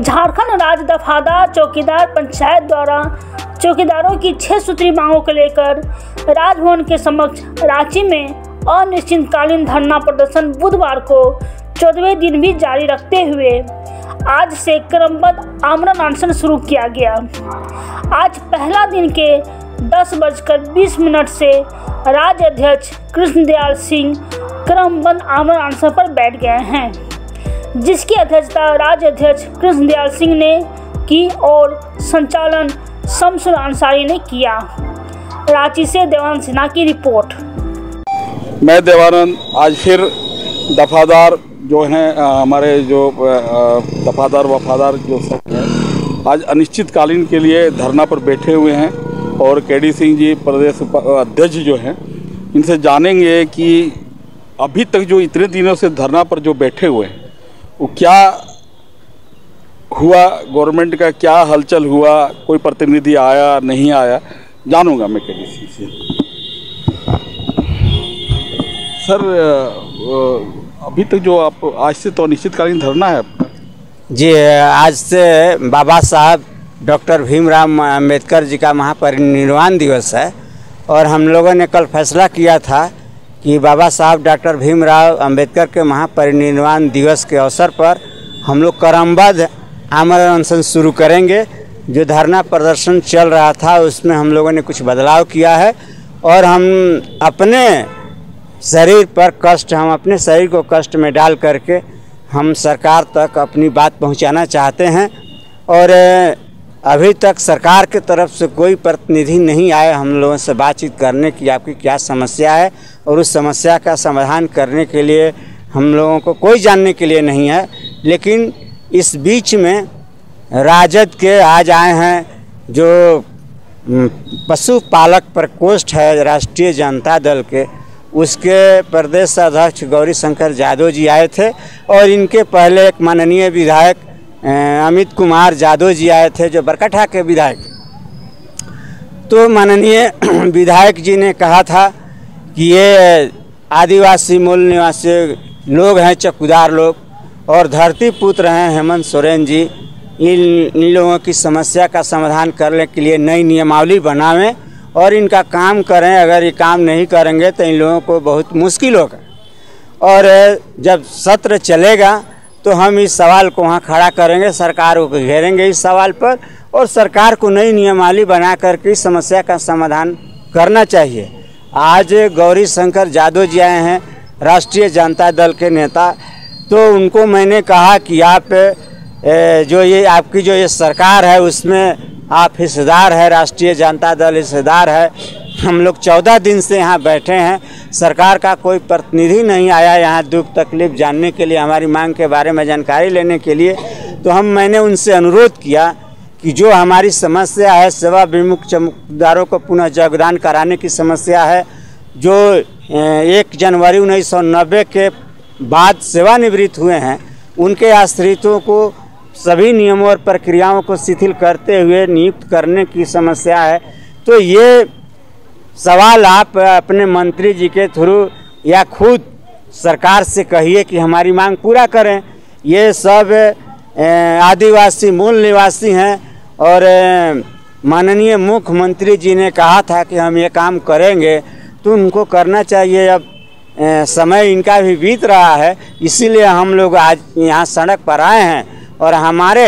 झारखंड राज्य दफादार चौकीदार पंचायत द्वारा चौकीदारों की छह सूत्री मांगों को लेकर राजभवन के समक्ष रांची में अनिश्चितकालीन धरना प्रदर्शन बुधवार को चौदहवें दिन भी जारी रखते हुए आज से क्रमबद्ध आमरण अनशन शुरू किया गया। आज पहला दिन के दस बजकर बीस मिनट से राज्य अध्यक्ष कृष्णदयाल सिंह क्रमबद्ध आमरण अनशन पर बैठ गए हैं। जिसकी अध्यक्षता राज्य अध्यक्ष कृष्णदयाल सिंह ने की और संचालन शमसुल अंसारी ने किया। रांची से देवानंद सिन्हा की रिपोर्ट। मैं देवानंद, आज फिर दफादार जो हैं हमारे जो दफादार, वफादार जो सब हैं, आज अनिश्चितकालीन के लिए धरना पर बैठे हुए हैं और के डी सिंह जी, प्रदेश अध्यक्ष जो हैं, इनसे जानेंगे कि अभी तक जो इतने दिनों से धरना पर जो बैठे हुए हैं वो क्या हुआ गवर्नमेंट का क्या हलचल हुआ, कोई प्रतिनिधि आया, नहीं आया, जानूँगा मैं के डी सिंह से। सर अभी तक जो आप, आज से तो अनिश्चितकालीन धरना है आपका। जी आज से बाबा साहब, डॉक्टर भीमराव अंबेडकर जी का महापरिनिर्वाण दिवस है, और हम लोगों ने कल फैसला किया था कि बाबा साहब डॉक्टर भीमराव अंबेडकर के महापरिनिर्वाण दिवस के अवसर पर हम लोग क्रमबद्ध आमरण अनशन शुरू करेंगे। जो धरना प्रदर्शन चल रहा था, उसमें हम लोगों ने कुछ बदलाव किया है और हम अपने शरीर पर कष्ट, हम अपने शरीर को कष्ट में डाल करके हम सरकार तक अपनी बात पहुंचाना चाहते हैं। और अभी तक सरकार के तरफ़ से कोई प्रतिनिधि नहीं आए हम लोगों से बातचीत करने की, आपकी क्या समस्या है और उस समस्या का समाधान करने के लिए हम लोगों को कोई जानने के लिए नहीं है। लेकिन इस बीच में राजद के आज आए हैं, जो पशुपालक प्रकोष्ठ है राष्ट्रीय जनता दल के, उसके प्रदेश अध्यक्ष गौरी शंकर यादव जी आए थे और इनके पहले एक माननीय विधायक अमित कुमार यादव जी आए थे, जो बरकठा के विधायक। तो माननीय विधायक जी ने कहा था कि ये आदिवासी, मूल निवासी लोग हैं, चौकीदार लोग, और धरती पुत्र हैं हेमंत सोरेन जी। इन इन लोगों की समस्या का समाधान करने के लिए नई नियमावली बनावें और इनका काम करें। अगर ये काम नहीं करेंगे तो इन लोगों को बहुत मुश्किल होगा। और जब सत्र चलेगा तो हम इस सवाल को वहाँ खड़ा करेंगे, सरकार को घेरेंगे इस सवाल पर और सरकार को नई नियमावली बना करके इस समस्या का समाधान करना चाहिए। आज गौरी शंकर यादव जी आए हैं, राष्ट्रीय जनता दल के नेता। तो उनको मैंने कहा कि आप जो ये, आपकी जो ये सरकार है, उसमें आप हिस्सेदार है, राष्ट्रीय जनता दल हिस्सेदार है। हम लोग चौदह दिन से यहाँ बैठे हैं। सरकार का कोई प्रतिनिधि नहीं आया यहाँ दुख तकलीफ़ जानने के लिए, हमारी मांग के बारे में जानकारी लेने के लिए। तो हम, मैंने उनसे अनुरोध किया कि जो हमारी समस्या है, सेवा विमुख चमकदारों को पुनः योगदान कराने की समस्या है, जो एक जनवरी उन्नीस सौ नब्बे के बाद सेवानिवृत्त हुए हैं, उनके आश्रितों को सभी नियमों और प्रक्रियाओं को शिथिल करते हुए नियुक्त करने की समस्या है। तो ये सवाल आप अपने मंत्री जी के थ्रू या खुद सरकार से कहिए कि हमारी मांग पूरा करें। ये सब आदिवासी, मूल निवासी हैं और माननीय मुख्यमंत्री जी ने कहा था कि हम ये काम करेंगे तो उनको करना चाहिए। अब समय इनका भी बीत रहा है, इसीलिए हम लोग आज यहाँ सड़क पर आए हैं और हमारे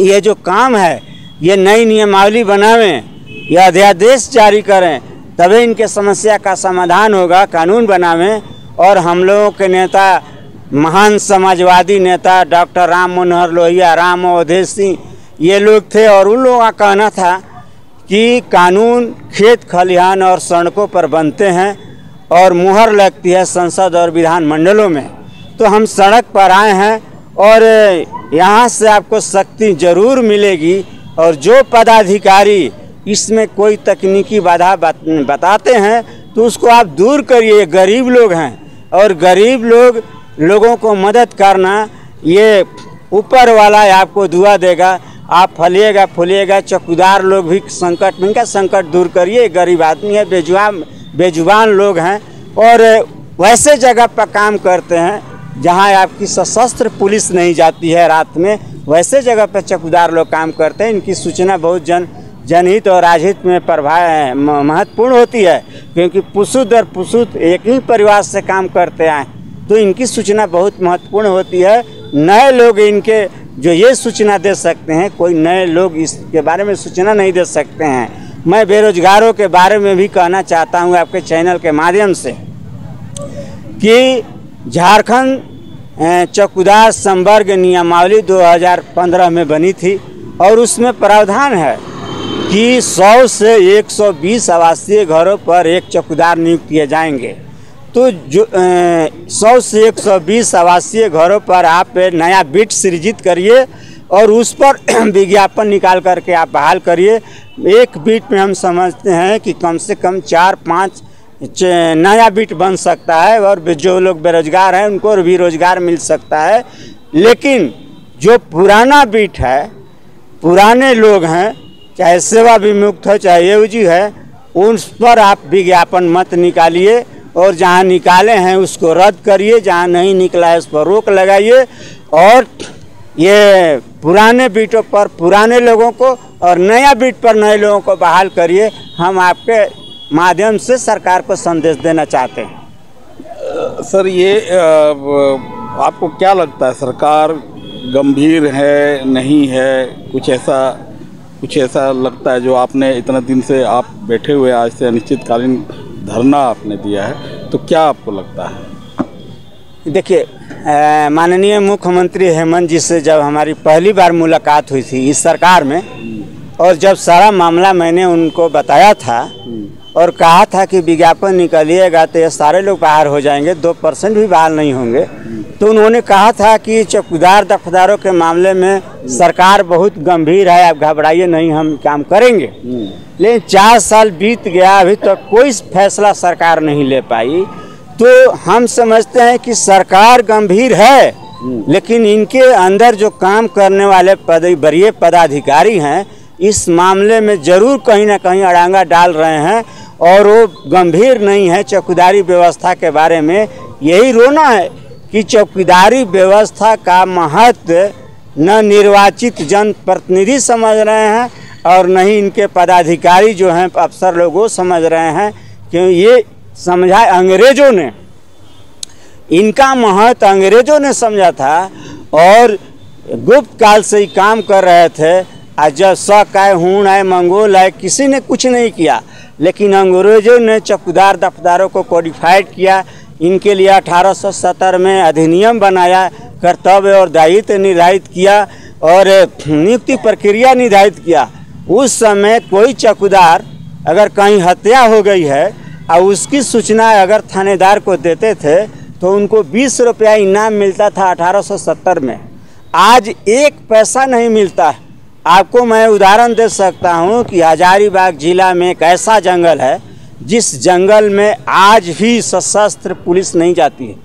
ये जो काम है, ये नई नियमावली बनावें, या अध्यादेश जारी करें तभी इनके समस्या का समाधान होगा, कानून बनावें और हम लोगों के नेता, महान समाजवादी नेता, डॉक्टर राम मनोहर लोहिया, राम अवधेश सिंह, ये लोग थे और उन लोगों का कहना था कि कानून खेत खलिहान और सड़कों पर बनते हैं और मुहर लगती है संसद और विधान मंडलों में। तो हम सड़क पर आए हैं और यहाँ से आपको शक्ति ज़रूर मिलेगी और जो पदाधिकारी इसमें कोई तकनीकी बाधा बत, बताते हैं तो उसको आप दूर करिए गरीब लोग हैं। और गरीब लोग लोगों को मदद करना ये ऊपर वाला आपको दुआ देगा आप फलिएगा फूलिएगा चौकीदार लोग भी संकट में इनका संकट दूर करिए गरीब आदमी है बेजुबान बेजुबान लोग हैं। और वैसे जगह पर काम करते हैं जहाँ आपकी सशस्त्र पुलिस नहीं जाती है रात में वैसे जगह पर चौकीदार लोग काम करते हैं इनकी सूचना बहुत जन जनहित और राजहित में प्रभाव म- महत्वपूर्ण होती है, क्योंकि पुसुद और पुसुद एक ही परिवार से काम करते हैं। तो इनकी सूचना बहुत महत्वपूर्ण होती है। नए लोग इनके जो ये सूचना दे सकते हैं, कोई नए लोग इसके बारे में सूचना नहीं दे सकते हैं। मैं बेरोजगारों के बारे में भी कहना चाहता हूँ आपके चैनल के माध्यम से, कि झारखंड चौकीदार संवर्ग नियमावली 2015 में बनी थी और उसमें प्रावधान है कि 100 से 120 आवासीय घरों पर एक चौकीदार नियुक्त किए जाएँगे। तो जो सौ से 120 आवासीय घरों पर आप नया बिट सृजित करिए और उस पर विज्ञापन निकाल करके आप बहाल करिए। एक बीट में हम समझते हैं कि कम से कम चार पाँच नया बीट बन सकता है और जो लोग बेरोजगार हैं उनको भी रोज़गार मिल सकता है। लेकिन जो पुराना बीट है, पुराने लोग हैं चाहे सेवा विमुक्त हो, चाहे एवजी है, उन पर आप विज्ञापन मत निकालिए और जहाँ निकाले हैं उसको रद्द करिए, जहाँ नहीं निकला है उस पर रोक लगाइए। और ये पुराने बीटों पर, पुराने लोगों को और नया बीट पर नए लोगों को बहाल करिए। हम आपके माध्यम से सरकार को संदेश देना चाहते हैं। सर, ये आपको क्या लगता है, सरकार गंभीर है, नहीं है, कुछ ऐसा कुछ ऐसा लगता है जो आपने इतना दिन से आप बैठे हुए आज से अनिश्चितकालीन धरना आपने दिया है तो क्या आपको लगता है? देखिए माननीय मुख्यमंत्री हेमंत जी से जब हमारी पहली बार मुलाकात हुई थी इस सरकार में और जब सारा मामला मैंने उनको बताया था और कहा था कि विज्ञापन निकलिएगा तो ये सारे लोग बाहर हो जाएँगे दो परसेंट भी बाहर नहीं होंगे तो उन्होंने कहा था कि चौकीदार दफदारों के मामले में सरकार बहुत गंभीर है, आप घबराइए नहीं, हम काम करेंगे। लेकिन चार साल बीत गया, अभी तक तो कोई फैसला सरकार नहीं ले पाई। तो हम समझते हैं कि सरकार गंभीर है, लेकिन इनके अंदर जो काम करने वाले पद, वरीय पदाधिकारी हैं, इस मामले में ज़रूर कहीं ना कहीं अड़ांगा डाल रहे हैं, और वो गंभीर नहीं है। चौकीदारी व्यवस्था के बारे में यही रोना है। कि चौकीदारी व्यवस्था का महत्व न निर्वाचित जनप्रतिनिधि समझ रहे हैं और न ही इनके पदाधिकारी जो हैं, अफसर लोगों समझ रहे हैं। कि ये समझा अंग्रेज़ों ने। इनका महत्व अंग्रेज़ों ने समझा था और गुप्त काल से ही काम कर रहे थे। आज जब शक आए हूण आए, मंगोल आए, किसी ने कुछ नहीं किया। लेकिन अंग्रेज़ों ने चौकीदार दफदारों को कोडिफाइड किया। इनके लिए 1870 में अधिनियम बनाया, कर्तव्य और दायित्व निर्धारित किया और नियुक्ति प्रक्रिया निर्धारित किया। उस समय कोई चौकीदार अगर कहीं हत्या हो गई है, और उसकी सूचना अगर थानेदार को देते थे तो उनको बीस रुपया इनाम मिलता था 1870 में। आज एक पैसा नहीं मिलता आपको मैं उदाहरण दे सकता हूँ कि हजारीबाग जिला में एक ऐसा जंगल है जिस जंगल में आज भी सशस्त्र पुलिस नहीं जाती है,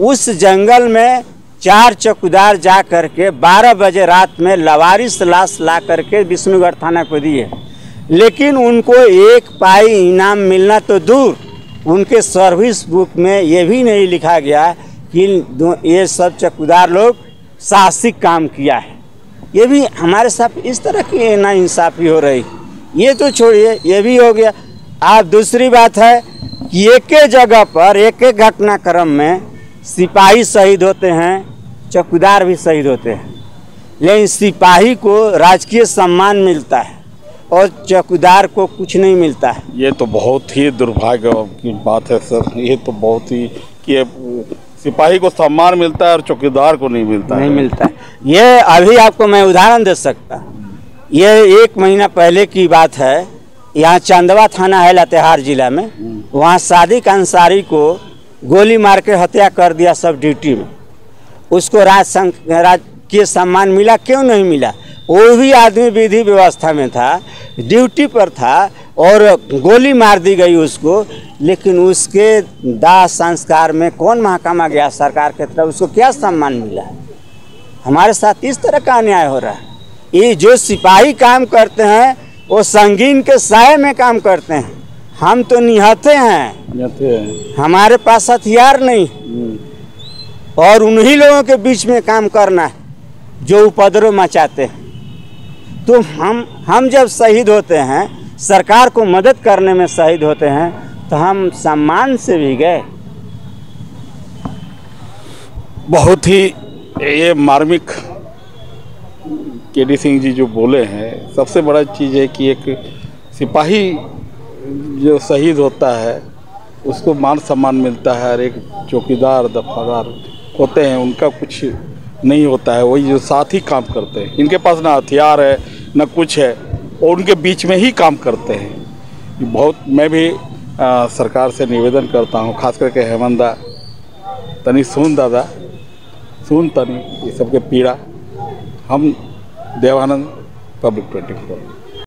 उस जंगल में चार चौकीदार जा कर के बारह बजे रात में लवारिस लाश ला करके विष्णुगढ़ थाना को दिए। लेकिन उनको एक पाई इनाम मिलना तो दूर। उनके सर्विस बुक में ये भी नहीं लिखा गया कि ये सब चौकीदार लोग साहसिक काम किया है। ये भी हमारे साथ इस तरह की ना इंसाफी हो रही। ये तो छोड़िए, ये भी हो गया। आप दूसरी बात है कि एक एक जगह पर एक एक घटनाक्रम में सिपाही शहीद होते हैं चौकीदार भी शहीद होते हैं। लेकिन सिपाही को राजकीय सम्मान मिलता है और चौकीदार को कुछ नहीं मिलता है। ये तो बहुत ही दुर्भाग्य की बात है सर। ये तो बहुत ही कि सिपाही को सम्मान मिलता है और चौकीदार को नहीं मिलता नहीं है। मिलता है। ये अभी आपको मैं उदाहरण दे सकता। ये एक महीना पहले की बात है यहाँ चंदवा थाना है लातेहार जिला में। वहाँ सादिक अंसारी को गोली मार के हत्या कर दिया सब ड्यूटी में। उसको राज राजकीय सम्मान मिला, क्यों नहीं मिला? वो भी आदमी विधि व्यवस्था में था, ड्यूटी पर था और गोली मार दी गई उसको, लेकिन उसके दाह संस्कार में कौन महकमा गया सरकार के तरफ़? उसको क्या सम्मान मिला? हमारे साथ इस तरह का अन्याय हो रहा है। ये जो सिपाही काम करते हैं वो संगीन के साय में काम करते हैं। हम तो निहते हैं। हैं। हमारे पास हथियार नहीं। और उन्हीं लोगों के बीच में काम करना है जो उपद्रव मचाते हैं। तो हम हम जब शहीद होते हैं सरकार को मदद करने में शहीद होते हैं तो हम सम्मान से भी गए। बहुत ही ये मार्मिक के डी सिंह जी जो बोले हैं सबसे बड़ा चीज़ है कि एक सिपाही जो शहीद होता है उसको मान सम्मान मिलता है और एक चौकीदार दफादार होते हैं उनका कुछ नहीं होता है वही जो साथ ही काम करते हैं। इनके पास ना हथियार है ना कुछ है और उनके बीच में ही काम करते हैं। बहुत मैं भी आ, सरकार से निवेदन करता हूँ खास करके हेमंदा तनी सुन दादा सुन तनी ये सबके पीड़ा। हम देवानंद पब्लिक ट्वेंटी फोर